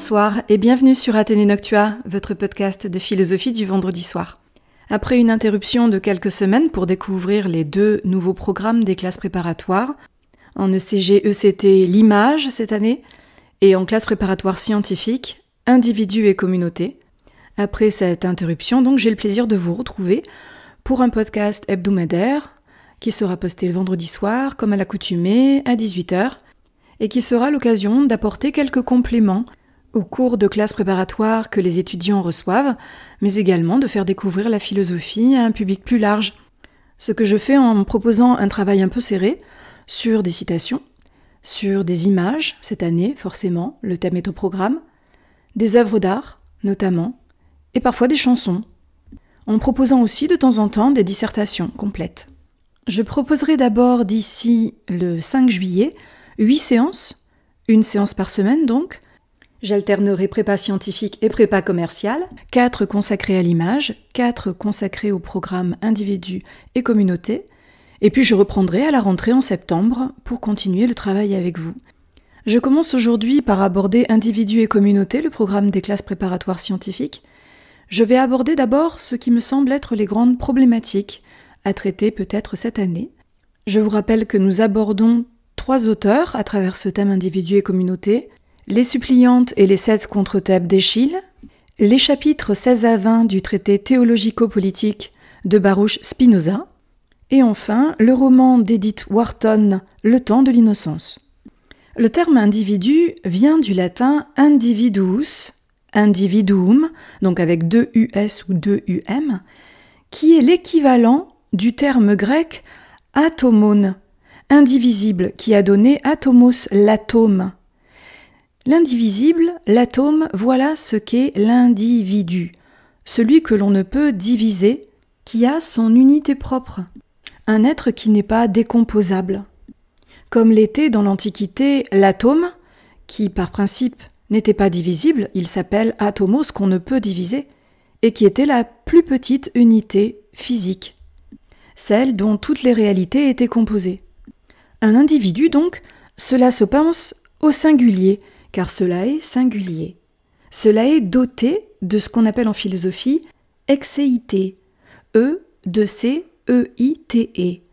Bonsoir et bienvenue sur Athénée Noctua, votre podcast de philosophie du vendredi soir. Après une interruption de quelques semaines pour découvrir les deux nouveaux programmes des classes préparatoires, en ECG ECT l'image cette année et en classe préparatoire scientifique, individu et communauté, après cette interruption, donc, j'ai le plaisir de vous retrouver pour un podcast hebdomadaire qui sera posté le vendredi soir, comme à l'accoutumée, à 18h, et qui sera l'occasion d'apporter quelques compléments au cours de classes préparatoires que les étudiants reçoivent, mais également de faire découvrir la philosophie à un public plus large. Ce que je fais en proposant un travail un peu serré sur des citations, sur des images, cette année forcément, le thème est au programme, des œuvres d'art notamment, et parfois des chansons, en proposant aussi de temps en temps des dissertations complètes. Je proposerai d'abord d'ici le 5 juillet 8 séances, une séance par semaine donc. J'alternerai prépa scientifique et prépa commerciale, 4 consacrées à l'image, 4 consacrées au programme individu et communauté, et puis je reprendrai à la rentrée en septembre pour continuer le travail avec vous. Je commence aujourd'hui par aborder individu et communauté, le programme des classes préparatoires scientifiques, je vais aborder d'abord ce qui me semble être les grandes problématiques à traiter peut-être cette année. Je vous rappelle que nous abordons trois auteurs à travers ce thème individu et communauté, les suppliantes et les sept contre Thèbes d'Échille, les chapitres 16 à 20 du traité théologico-politique de Baruch Spinoza, et enfin le roman d'Edith Wharton Le temps de l'innocence. Le terme individu vient du latin individuus, individuum, donc avec deux US ou deux UM, qui est l'équivalent du terme grec atomone, indivisible, qui a donné atomos, l'atome. L'indivisible, l'atome, voilà ce qu'est l'individu, celui que l'on ne peut diviser, qui a son unité propre, un être qui n'est pas décomposable. Comme l'était dans l'Antiquité l'atome, qui par principe n'était pas divisible, il s'appelle atomos qu'on ne peut diviser, et qui était la plus petite unité physique, celle dont toutes les réalités étaient composées. Un individu, donc, cela se pense au singulier, car cela est singulier. Cela est doté de ce qu'on appelle en philosophie exéité, E de C E I T E.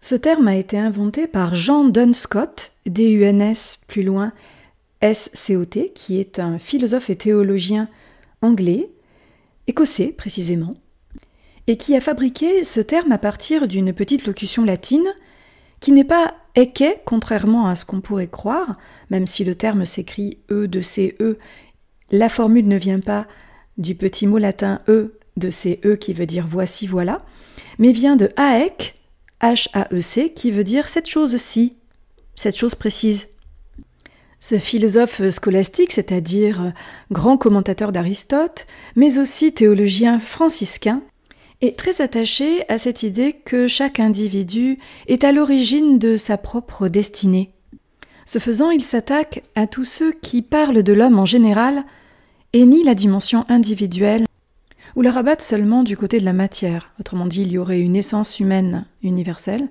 Ce terme a été inventé par Jean Dunscott, D-U-N-S plus loin, S.C.O.T., qui est un philosophe et théologien anglais, écossais précisément, et qui a fabriqué ce terme à partir d'une petite locution latine qui n'est pas eke, contrairement à ce qu'on pourrait croire, même si le terme s'écrit E de CE, la formule ne vient pas du petit mot latin E de CE qui veut dire voici, voilà, mais vient de aec, H-A-E-C, qui veut dire cette chose-ci, cette chose précise. Ce philosophe scolastique, c'est-à-dire grand commentateur d'Aristote, mais aussi théologien franciscain, est très attaché à cette idée que chaque individu est à l'origine de sa propre destinée. Ce faisant, il s'attaque à tous ceux qui parlent de l'homme en général et nient la dimension individuelle ou la rabattent seulement du côté de la matière. Autrement dit, il y aurait une essence humaine universelle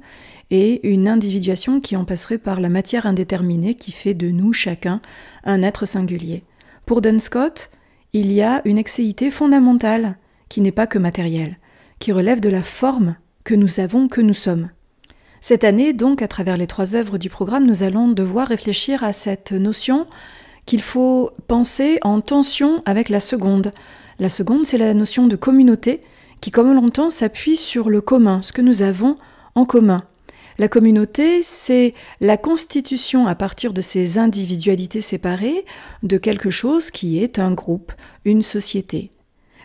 et une individuation qui en passerait par la matière indéterminée qui fait de nous chacun un être singulier. Pour Dunscott, il y a une excéité fondamentale qui n'est pas que matérielle, qui relève de la forme que nous avons, que nous sommes. Cette année, donc, à travers les trois œuvres du programme, nous allons devoir réfléchir à cette notion qu'il faut penser en tension avec la seconde. La seconde, c'est la notion de communauté, qui, comme on l'entend, s'appuie sur le commun, ce que nous avons en commun. La communauté, c'est la constitution à partir de ces individualités séparées de quelque chose qui est un groupe, une société.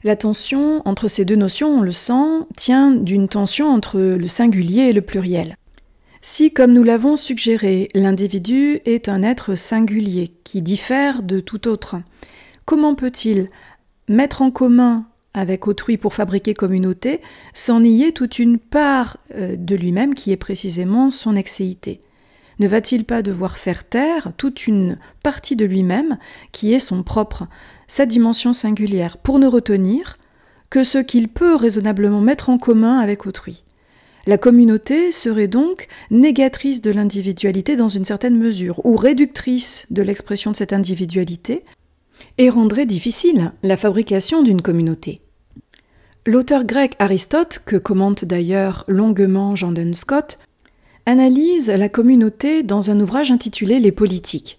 La tension entre ces deux notions, on le sent, tient d'une tension entre le singulier et le pluriel. Si, comme nous l'avons suggéré, l'individu est un être singulier qui diffère de tout autre, comment peut-il mettre en commun avec autrui pour fabriquer communauté, sans nier toute une part euh, de lui-même qui est précisément son excéité? Ne va-t-il pas devoir faire taire toute une partie de lui-même qui est son propre, sa dimension singulière, pour ne retenir que ce qu'il peut raisonnablement mettre en commun avec autrui? La communauté serait donc négatrice de l'individualité dans une certaine mesure, ou réductrice de l'expression de cette individualité, et rendrait difficile la fabrication d'une communauté. L'auteur grec Aristote, que commente d'ailleurs longuement Jean Scott, analyse la communauté dans un ouvrage intitulé Les politiques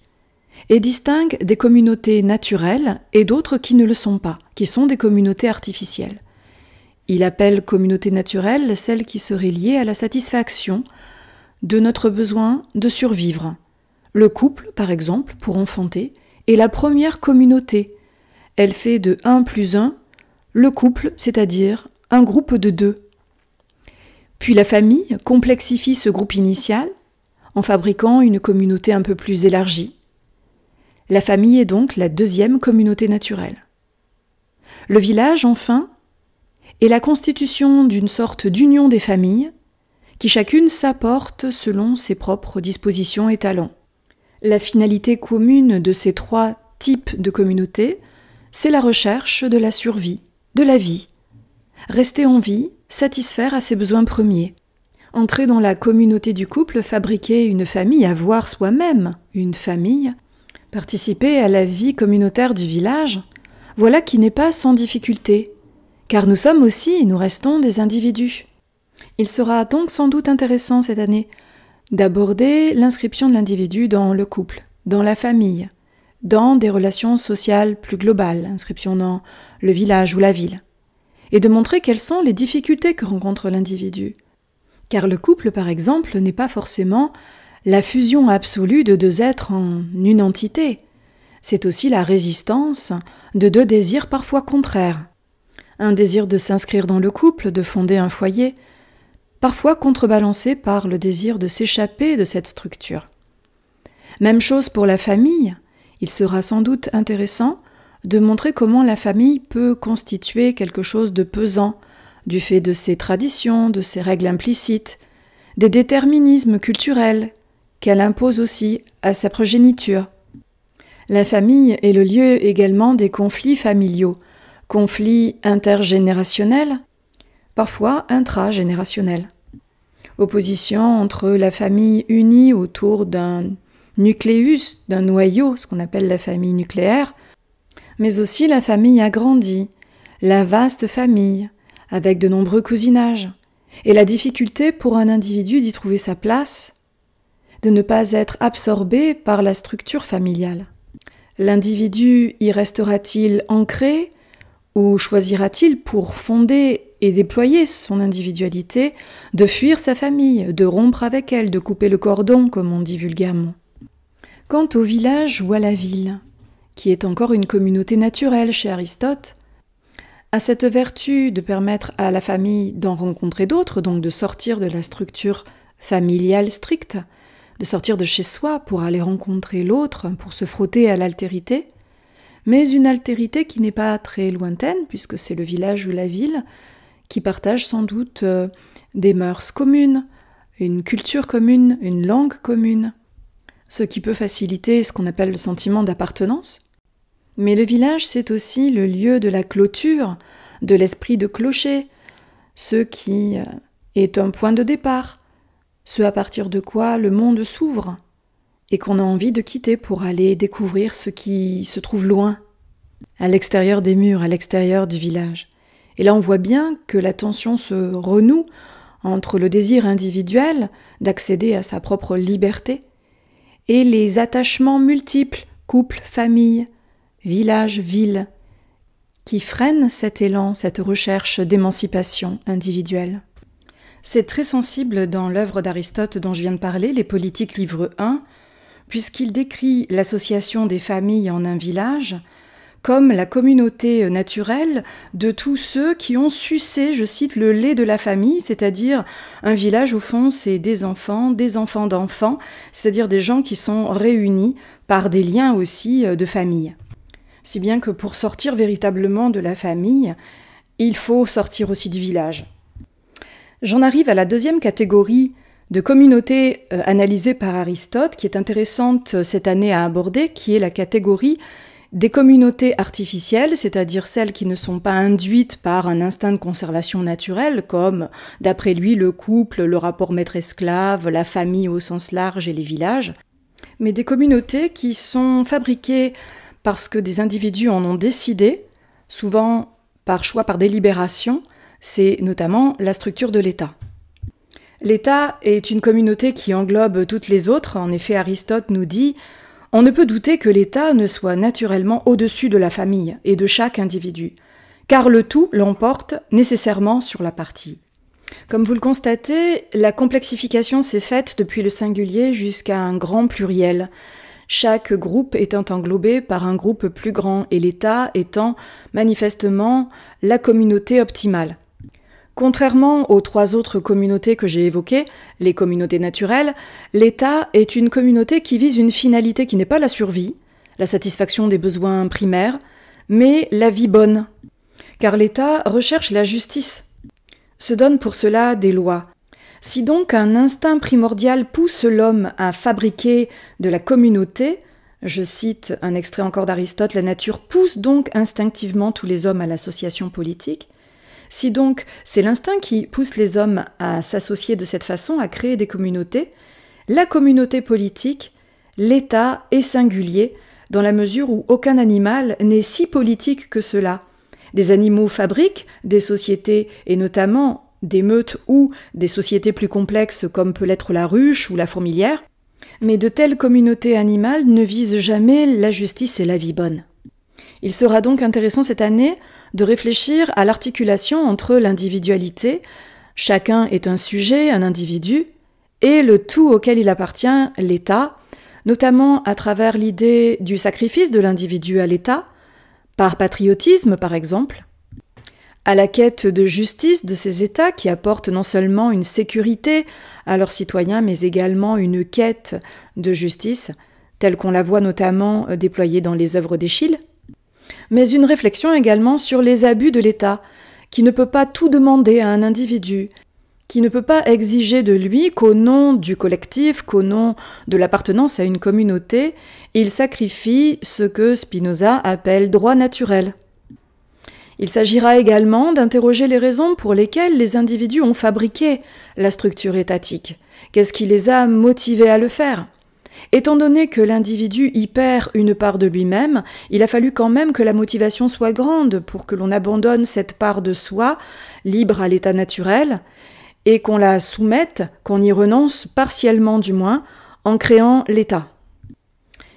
et distingue des communautés naturelles et d'autres qui ne le sont pas, qui sont des communautés artificielles. Il appelle communauté naturelle celle qui serait liée à la satisfaction de notre besoin de survivre. Le couple, par exemple, pour enfanter, est la première communauté. Elle fait de 1 plus 1 le couple, c'est-à-dire un groupe de deux. Puis la famille complexifie ce groupe initial en fabriquant une communauté un peu plus élargie. La famille est donc la deuxième communauté naturelle. Le village, enfin, est la constitution d'une sorte d'union des familles qui chacune s'apporte selon ses propres dispositions et talents. La finalité commune de ces trois types de communautés, c'est la recherche de la survie, de la vie. Rester en vie, satisfaire à ses besoins premiers. Entrer dans la communauté du couple, fabriquer une famille, avoir soi-même une famille, participer à la vie communautaire du village, voilà qui n'est pas sans difficulté, car nous sommes aussi, nous restons des individus. Il sera donc sans doute intéressant cette année d'aborder l'inscription de l'individu dans le couple, dans la famille, dans des relations sociales plus globales, inscription dans le village ou la ville, et de montrer quelles sont les difficultés que rencontre l'individu. Car le couple, par exemple, n'est pas forcément la fusion absolue de deux êtres en une entité. C'est aussi la résistance de deux désirs parfois contraires. Un désir de s'inscrire dans le couple, de fonder un foyer, parfois contrebalancé par le désir de s'échapper de cette structure. Même chose pour la famille, il sera sans doute intéressant de montrer comment la famille peut constituer quelque chose de pesant, du fait de ses traditions, de ses règles implicites, des déterminismes culturels qu'elle impose aussi à sa progéniture. La famille est le lieu également des conflits familiaux, conflits intergénérationnels, parfois intragénérationnels. Opposition entre la famille unie autour d'un nucléus, d'un noyau, ce qu'on appelle la famille nucléaire, mais aussi la famille agrandie, la vaste famille, avec de nombreux cousinages, et la difficulté pour un individu d'y trouver sa place, de ne pas être absorbé par la structure familiale. L'individu y restera-t-il ancré ou choisira-t-il pour fonder et déployer son individualité de fuir sa famille, de rompre avec elle, de couper le cordon, comme on dit vulgairement? Quant au village ou à la ville, qui est encore une communauté naturelle chez Aristote, a cette vertu de permettre à la famille d'en rencontrer d'autres, donc de sortir de la structure familiale stricte, de sortir de chez soi pour aller rencontrer l'autre, pour se frotter à l'altérité, mais une altérité qui n'est pas très lointaine, puisque c'est le village ou la ville, qui partage sans doute euh, des mœurs communes, une culture commune, une langue commune, ce qui peut faciliter ce qu'on appelle le sentiment d'appartenance. Mais le village, c'est aussi le lieu de la clôture, de l'esprit de clocher, ce qui euh, est un point de départ, ce à partir de quoi le monde s'ouvre, et qu'on a envie de quitter pour aller découvrir ce qui se trouve loin, à l'extérieur des murs, à l'extérieur du village. Et là on voit bien que la tension se renoue entre le désir individuel d'accéder à sa propre liberté et les attachements multiples, couple, famille, village, ville, qui freinent cet élan, cette recherche d'émancipation individuelle. C'est très sensible dans l'œuvre d'Aristote dont je viens de parler, Les Politiques, livre 1, puisqu'il décrit l'association des familles en un village comme la communauté naturelle de tous ceux qui ont sucé, je cite, le lait de la famille, c'est-à-dire un village au fond, c'est des enfants, des enfants d'enfants, c'est-à-dire des gens qui sont réunis par des liens aussi euh, de famille. Si bien que pour sortir véritablement de la famille, il faut sortir aussi du village. J'en arrive à la deuxième catégorie de communautés euh, analysées par Aristote, qui est intéressante euh, cette année à aborder, qui est la catégorie des communautés artificielles, c'est-à-dire celles qui ne sont pas induites par un instinct de conservation naturelle, comme, d'après lui, le couple, le rapport maître-esclave, la famille au sens large et les villages, mais des communautés qui sont fabriquées parce que des individus en ont décidé, souvent par choix, par délibération, c'est notamment la structure de l'État. L'État est une communauté qui englobe toutes les autres. En effet, Aristote nous dit On ne peut douter que l'État ne soit naturellement au-dessus de la famille et de chaque individu, car le tout l'emporte nécessairement sur la partie. Comme vous le constatez, la complexification s'est faite depuis le singulier jusqu'à un grand pluriel, chaque groupe étant englobé par un groupe plus grand et l'État étant manifestement la communauté optimale. Contrairement aux trois autres communautés que j'ai évoquées, les communautés naturelles, l'État est une communauté qui vise une finalité qui n'est pas la survie, la satisfaction des besoins primaires, mais la vie bonne. Car l'État recherche la justice, se donne pour cela des lois, si donc un instinct primordial pousse l'homme à fabriquer de la communauté, je cite un extrait encore d'Aristote, la nature pousse donc instinctivement tous les hommes à l'association politique, si donc c'est l'instinct qui pousse les hommes à s'associer de cette façon, à créer des communautés, la communauté politique, l'État est singulier dans la mesure où aucun animal n'est si politique que cela. Des animaux fabriquent des sociétés et notamment des meutes ou des sociétés plus complexes comme peut l'être la ruche ou la fourmilière, mais de telles communautés animales ne visent jamais la justice et la vie bonne. Il sera donc intéressant cette année de réfléchir à l'articulation entre l'individualité, chacun est un sujet, un individu, et le tout auquel il appartient, l'État, notamment à travers l'idée du sacrifice de l'individu à l'État, par patriotisme par exemple, à la quête de justice de ces États qui apportent non seulement une sécurité à leurs citoyens, mais également une quête de justice, telle qu'on la voit notamment déployée dans les œuvres d'Échille, mais une réflexion également sur les abus de l'État, qui ne peut pas tout demander à un individu, qui ne peut pas exiger de lui qu'au nom du collectif, qu'au nom de l'appartenance à une communauté, il sacrifie ce que Spinoza appelle droit naturel. Il s'agira également d'interroger les raisons pour lesquelles les individus ont fabriqué la structure étatique. Qu'est-ce qui les a motivés à le faire? Étant donné que l'individu y perd une part de lui-même, il a fallu quand même que la motivation soit grande pour que l'on abandonne cette part de soi, libre à l'état naturel, et qu'on la soumette, qu'on y renonce partiellement du moins, en créant l'État.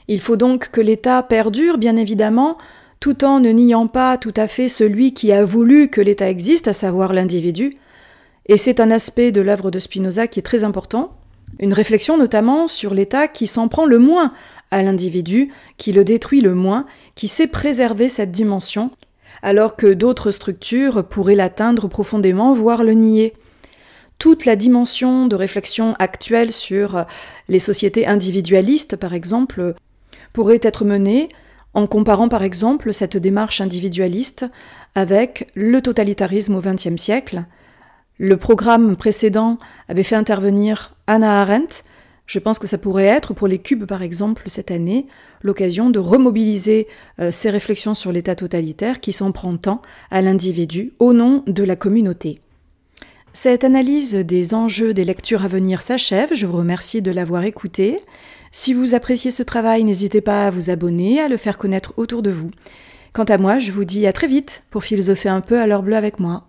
Il faut donc que l'État perdure, bien évidemment, tout en ne niant pas tout à fait celui qui a voulu que l'État existe, à savoir l'individu. Et c'est un aspect de l'œuvre de Spinoza qui est très important, une réflexion notamment sur l'État qui s'en prend le moins à l'individu, qui le détruit le moins, qui sait préserver cette dimension, alors que d'autres structures pourraient l'atteindre profondément, voire le nier. Toute la dimension de réflexion actuelle sur les sociétés individualistes, par exemple, pourrait être menée en comparant par exemple cette démarche individualiste avec le totalitarisme au XXe siècle. Le programme précédent avait fait intervenir Anna Arendt. Je pense que ça pourrait être, pour les cubes par exemple, cette année, l'occasion de remobiliser euh, ces réflexions sur l'État totalitaire qui s'en prend tant à l'individu au nom de la communauté. Cette analyse des enjeux des lectures à venir s'achève. Je vous remercie de l'avoir écoutée. Si vous appréciez ce travail, n'hésitez pas à vous abonner, à le faire connaître autour de vous. Quant à moi, je vous dis à très vite pour philosopher un peu à l'heure bleue avec moi.